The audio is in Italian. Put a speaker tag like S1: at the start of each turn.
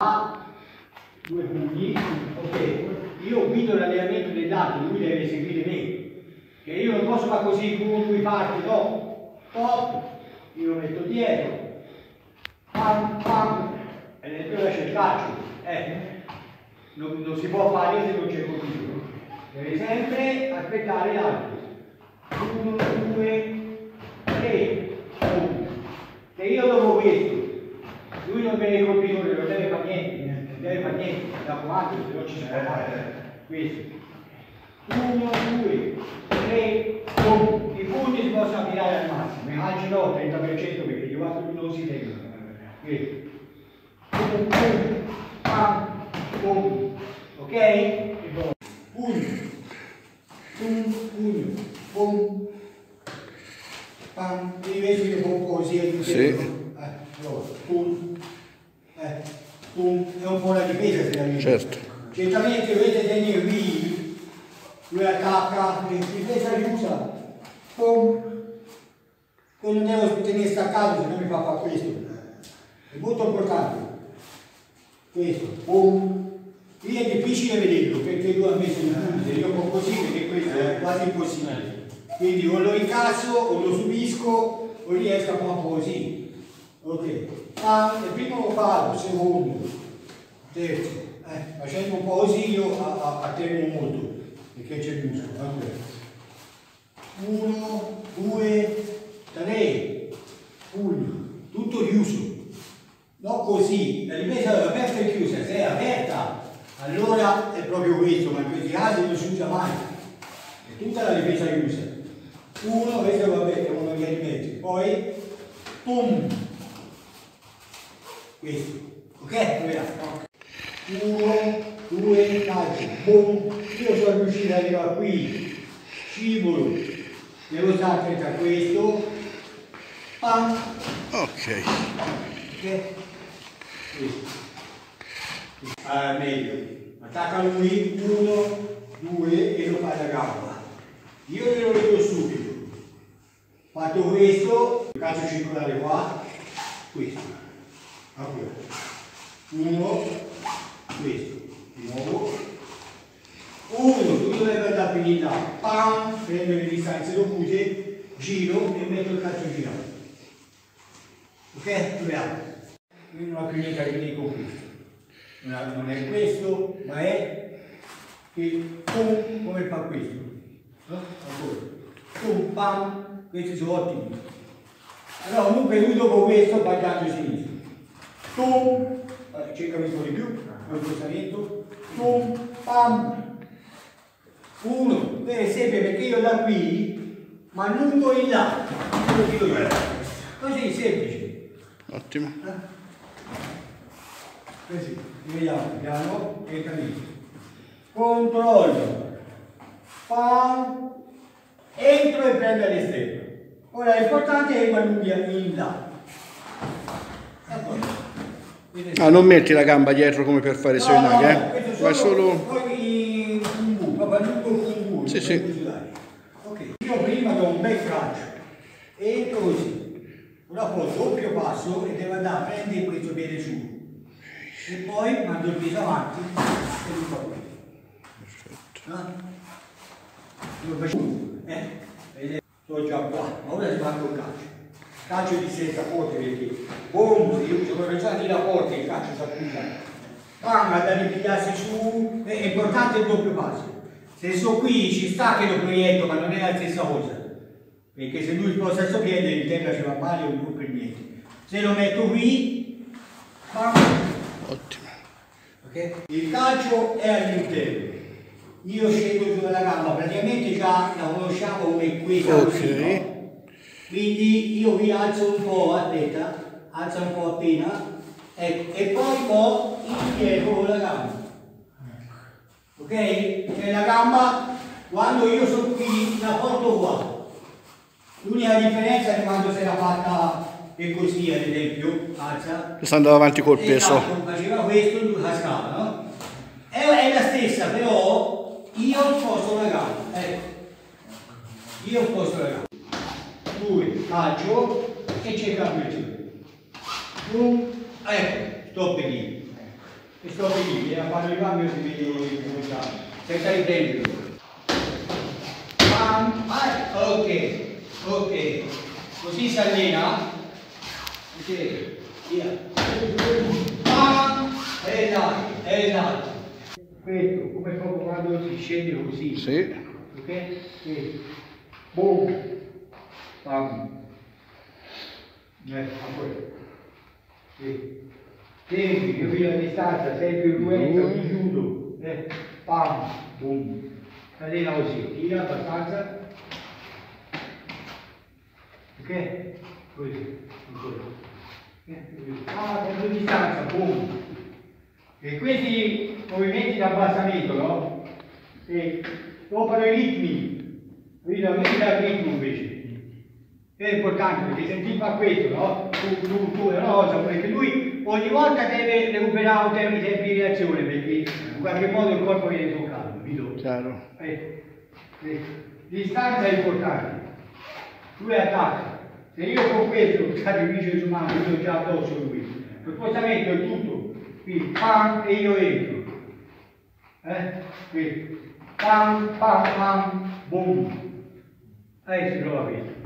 S1: A, due punti, ok, io guido l'allenamento dei dati, lui deve seguire me, che io non posso fare così, tu, lui parte, no, top, io lo metto dietro, pam, pam, e nel primo c'è il calcio, eh, non, non, si può fare se non c'è continuo, deve sempre aspettare l'altro, 1, 2, 20, da 4, se oggi ne questi. 1, 2, 3, boom. I punti si possono tirare al massimo, al giro 30% perché gli altri non si tengono. Boom, boom, pam, boom. Ok? E poi, pugno, pum, pugno, pum, pam, devi vedere un po' così. Eh, sì. È un po' la difesa vedi.
S2: Certo.
S1: Certamente vedete tenere qui, lui attacca, difesa chiusa, pum, poi non devo tenere staccato se non mi fa fare questo. È molto importante. Questo, pum. Qui è difficile vederlo perché lui ha messo il punto, io con così perché questo è quasi impossibile. Quindi o lo incasso o lo subisco o riesco a fare così. Ok. Ah, il primo palo, secondo, terzo. Eh, facendo un po' così io attengo molto perché c'è il muscolo. Allora. Uno, due, tre, pugno, tutto chiuso. Non così, la difesa è aperta e chiusa, se è aperta, allora è proprio questo, ma in questi casi non si usa mai. È tutta la difesa chiusa. Uno, questo vabbè, è uno via di mezzo. Poi, pum, questo. Ok? Proviamo. Uno, due, calcio, boom. Io sono riuscito ad arrivare qui, scivolo, devo stare attento a questo, pam,
S2: Ok.
S1: ok? Questo. Ah, meglio. Attacca lui, uno, due e lo fai da gamba. Io glielo vedo subito. Fatto questo, calcio circolare qua, questo. Ancora. Uno, questo. Di nuovo. Uno, più in là. Pam, prendo le distanze dovute, giro e metto il calcio girato. Ok? Proviamo. Io non ho più niente a vedere con questo. Non è- questo, ma è che pum, come fa questo. No? Ancora. Pum, pam, questi sono ottimi. Allora comunque lui dopo questo fa il calcio sinistro. Tum, eh, cercami un po' di più, con il spostamento. Tum, pam. Uno, deve sempre perché io da qui, ma lungo in là. Lo dico io. Così, semplice.
S2: Ottimo.
S1: Così, vediamo, piano e cammino. Controllo. Pam. Entro e prendo all'esterno. Ora l'importante è che allunghi in là. Ecco.
S2: Ah, non metti la gamba dietro come per fare
S1: No,
S2: serenati,
S1: no,
S2: eh? Vai solo...
S1: Poi lungo.
S2: Sì, sì.
S1: Ok, io prima do un bel calcio, entro così, dopo doppio passo e devo andare a prendere questo piede su. E poi mando il piede avanti e lo fa qui. Lo faccio, eh? Vedete? Sto già qua, ma ora ti mando il calcio. Calcio di senza porte perché, boom, io sono pensato la porta il calcio si appunta. Bam, da ripigliarsi su, è importante il doppio passo. Se sto qui ci sta che lo proietto, ma non è la stessa cosa. Perché se lui sposta il suo piede, in terra ci va male o non per niente. Se lo metto qui, bam,
S2: Ottimo.
S1: ok? Il calcio è all'interno. Io scendo giù dalla gamba, praticamente già la conosciamo come questa
S2: Ok.
S1: così, no? Quindi io vi alzo un po' a testa, alzo un po' appena, ecco, e poi po' indietro con la gamba. Ok? Cioè la gamba, quando io sono qui, la porto qua. L'unica differenza è quando se la fatta e così, ad esempio, alza,
S2: Sta andando avanti col peso.
S1: Faceva questo, lui cascava, no? È, è la stessa, però io sposto la gamba, ecco. Io sposto la gamba. Calcio e cerca più giù. Un, ecco, stop lì. sto lì, vieni a fare il cambio e come sta. Senza riprenderlo. Pam, ah, ok, ok. Così si allena. Ok, via. Pam, esatto, esatto. Questo, come proprio quando si scende così.
S2: Sì.
S1: Ok? Sì. Boom. Pam. Eh, ancora. Sì. Tempi, io vedo la distanza, sempre il duetto,
S2: Due.
S1: mi chiudo. Eh, pam, boom. Allena così, tira abbastanza. Ok? Così, ancora. Eh. Ah, sempre distanza, boom. E questi movimenti di abbassamento, no? E operano i ritmi, quindi la musica ritmo invece. È importante perché se ti fa questo, no? Tu, tu, tu, è una cosa, perché lui ogni volta deve recuperare un tempo, tempo di reazione perché in qualche modo il corpo viene toccato, capito?
S2: Chiaro.
S1: Ecco, ecco. Distanza è importante. Lui attacca. Se io con questo sacrificio umano, io ho già addosso lui. Lo spostamento è tutto. Qui, pam, e io entro. Eh? Qui. Pam, pam, pam, boom. Adesso si trova questo.